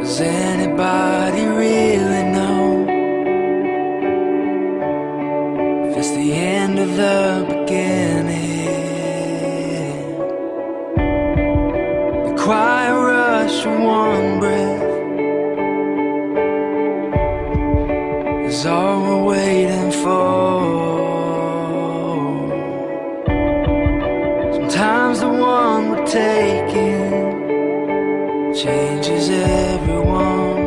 Does anybody really know if it's the end of the beginning? The quiet rush of one breath is all we're waiting for. Sometimes the one we're taking changes everyone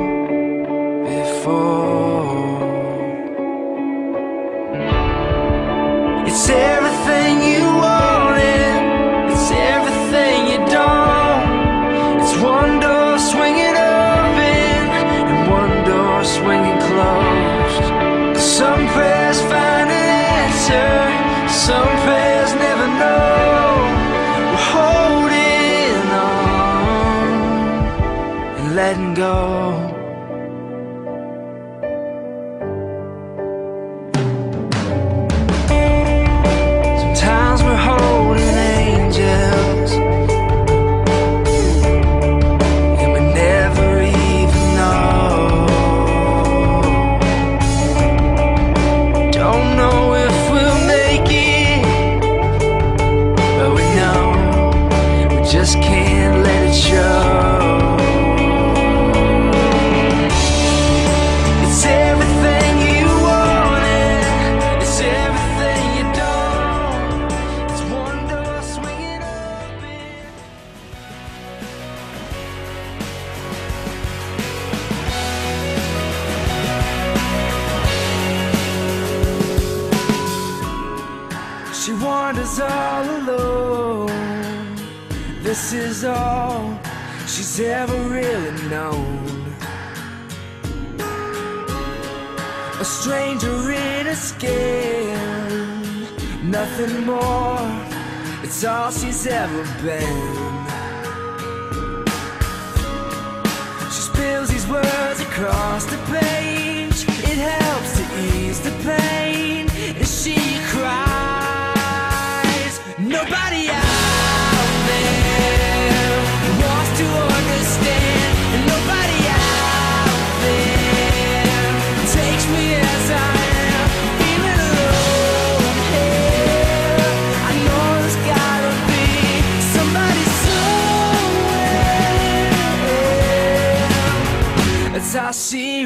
before. Letting go. All alone. This is all she's ever really known. A stranger in her skin, nothing more. It's all she's ever been. She spills these words across the page.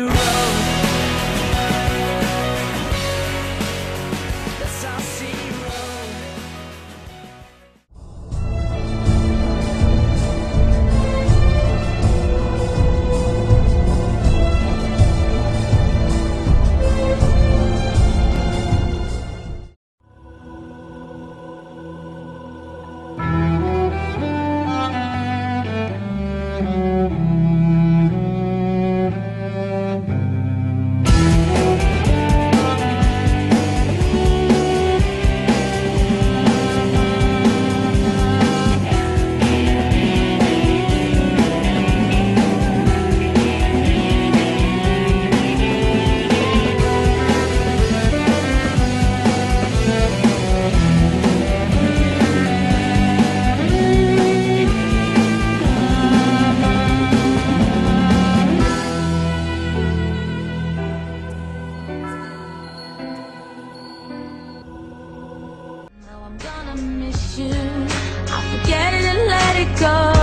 road. go.